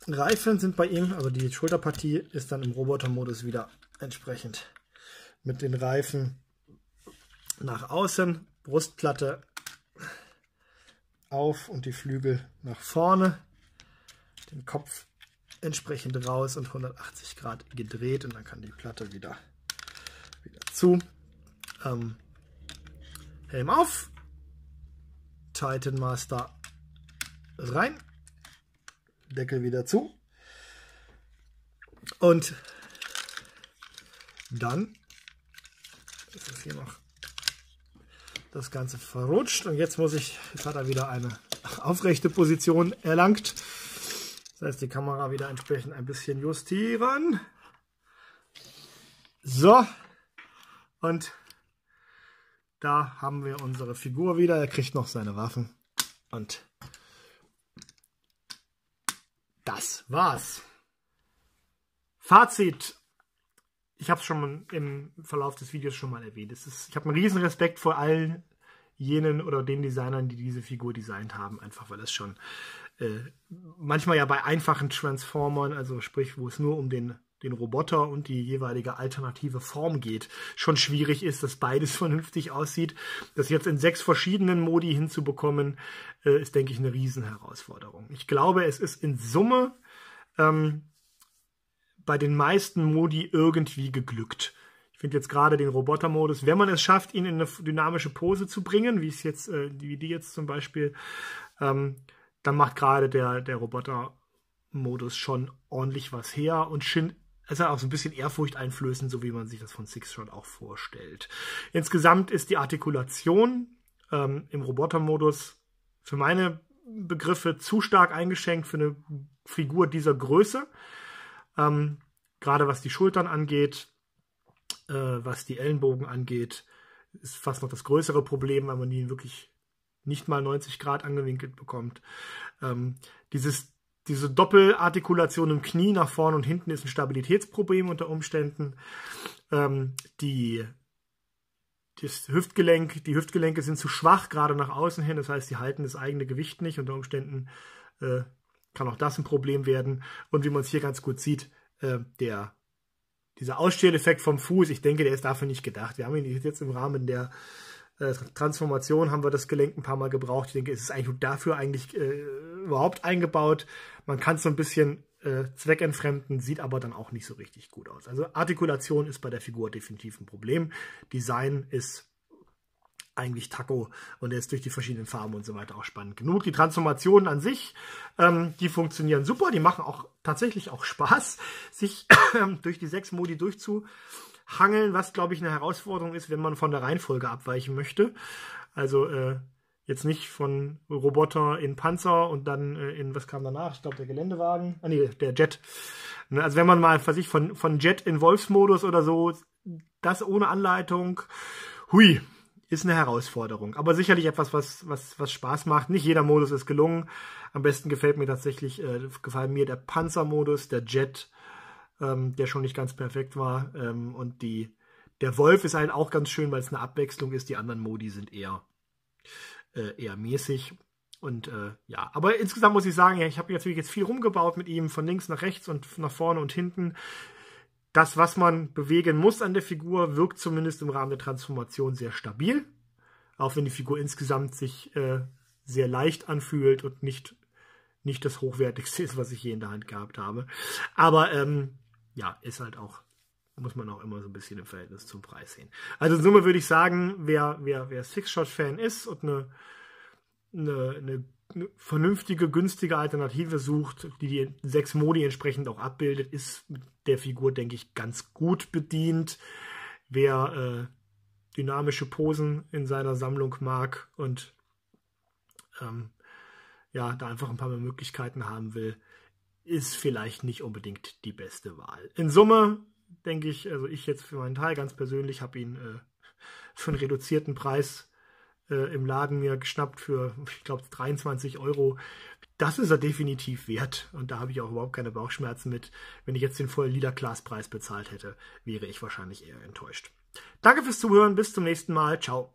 Reifen sind bei ihm, also die Schulterpartie ist dann im Robotermodus wieder entsprechend mit den Reifen nach außen, Brustplatte auf und die Flügel nach vorne, den Kopf entsprechend raus und 180 Grad gedreht und dann kann die Platte wieder, wieder zu. Ähm, Helm auf, Titan Master rein, Deckel wieder zu. Und dann ist es hier noch? Das Ganze verrutscht. Und jetzt muss ich, jetzt hat er wieder eine [laughs] aufrechte Position erlangt. Das heißt, die Kamera wieder entsprechend ein bisschen justieren. So, und da haben wir unsere Figur wieder. Er kriegt noch seine Waffen und das war's. Fazit ich habe es schon im Verlauf des Videos schon mal erwähnt. Ist, ich habe einen riesen Respekt vor allen jenen oder den Designern, die diese Figur designt haben, einfach weil es schon äh, manchmal ja bei einfachen Transformern, also sprich, wo es nur um den, den Roboter und die jeweilige alternative Form geht, schon schwierig ist, dass beides [laughs] vernünftig aussieht. Das jetzt in sechs verschiedenen Modi hinzubekommen, äh, ist, denke ich, eine Riesenherausforderung. Ich glaube, es ist in Summe ähm, bei den meisten Modi irgendwie geglückt. Ich finde jetzt gerade den Roboter-Modus, wenn man es schafft, ihn in eine dynamische Pose zu bringen, wie es jetzt, äh, wie die jetzt zum Beispiel, ähm, dann macht gerade der, der Roboter-Modus schon ordentlich was her und ist halt auch so ein bisschen Ehrfurcht einflößend, so wie man sich das von Six schon auch vorstellt. Insgesamt ist die Artikulation ähm, im Roboter-Modus für meine Begriffe zu stark eingeschränkt für eine Figur dieser Größe. Ähm, Gerade was die Schultern angeht, äh, was die Ellenbogen angeht, ist fast noch das größere Problem, weil man die wirklich nicht mal 90 Grad angewinkelt bekommt. Ähm, dieses, diese Doppelartikulation im Knie nach vorne und hinten ist ein Stabilitätsproblem unter Umständen. Ähm, die, das Hüftgelenk, die Hüftgelenke sind zu schwach, gerade nach außen hin. Das heißt, die halten das eigene Gewicht nicht. Unter Umständen äh, kann auch das ein Problem werden. Und wie man es hier ganz gut sieht, äh, der dieser Ausstelleffekt vom Fuß, ich denke, der ist dafür nicht gedacht. Wir haben ihn jetzt im Rahmen der äh, Transformation haben wir das Gelenk ein paar Mal gebraucht. Ich denke, es ist eigentlich nur dafür eigentlich äh, überhaupt eingebaut. Man kann es so ein bisschen äh, zweckentfremden, sieht aber dann auch nicht so richtig gut aus. Also Artikulation ist bei der Figur definitiv ein Problem. Design ist eigentlich Taco und er ist durch die verschiedenen Farben und so weiter auch spannend genug. Die Transformationen an sich, ähm, die funktionieren super, die machen auch tatsächlich auch Spaß, sich [coughs] durch die sechs Modi durchzuhangeln, was glaube ich eine Herausforderung ist, wenn man von der Reihenfolge abweichen möchte. Also äh, jetzt nicht von Roboter in Panzer und dann äh, in, was kam danach? Ich glaube, der Geländewagen. Ah, nee, der Jet. Ne, also wenn man mal für sich von, von Jet in Wolfsmodus oder so, das ohne Anleitung, hui, ist eine Herausforderung. Aber sicherlich etwas, was, was, was Spaß macht. Nicht jeder Modus ist gelungen. Am besten gefällt mir tatsächlich, äh, gefallen mir der Panzermodus, der Jet, ähm, der schon nicht ganz perfekt war. Ähm, und die, der Wolf ist halt auch ganz schön, weil es eine Abwechslung ist. Die anderen Modi sind eher, äh, eher mäßig. Und äh, ja, aber insgesamt muss ich sagen, ja, ich habe natürlich jetzt viel rumgebaut mit ihm, von links nach rechts und nach vorne und hinten das, was man bewegen muss an der Figur, wirkt zumindest im Rahmen der Transformation sehr stabil. Auch wenn die Figur insgesamt sich äh, sehr leicht anfühlt und nicht, nicht das Hochwertigste ist, was ich je in der Hand gehabt habe. Aber ähm, ja, ist halt auch, muss man auch immer so ein bisschen im Verhältnis zum Preis sehen. Also in Summe würde ich sagen, wer, wer, wer Six-Shot-Fan ist und eine, eine, eine vernünftige, günstige Alternative sucht, die die sechs Modi entsprechend auch abbildet, ist mit der Figur, denke ich, ganz gut bedient. Wer äh, dynamische Posen in seiner Sammlung mag und ähm, ja, da einfach ein paar mehr Möglichkeiten haben will, ist vielleicht nicht unbedingt die beste Wahl. In Summe denke ich, also ich jetzt für meinen Teil ganz persönlich habe ihn äh, [laughs] für einen reduzierten Preis äh, im Laden mir geschnappt für, ich glaube, 23 Euro. Das ist er definitiv wert. Und da habe ich auch überhaupt keine Bauchschmerzen mit. Wenn ich jetzt den vollen Liederglaspreis bezahlt hätte, wäre ich wahrscheinlich eher enttäuscht. Danke fürs Zuhören. Bis zum nächsten Mal. Ciao.